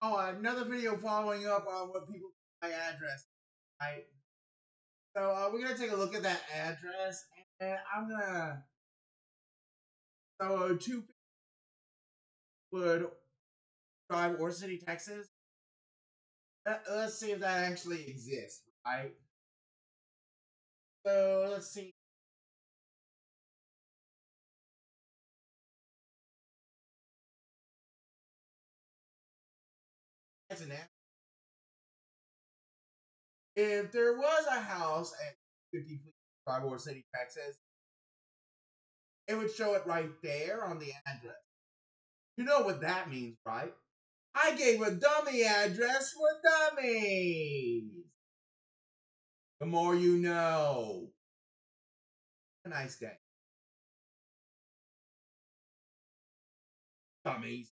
Oh, another video following up on what people my address. Right. So uh, we're gonna take a look at that address, and I'm gonna. So two would drive Ore City, Texas. Let's see if that actually exists, right? So let's see. That's an If there was a house at 50 Drive, Ore City, Texas, it would show it right there on the address. You know what that means, right? I gave a dummy address for dummies. The more you know. A nice day. Dummies.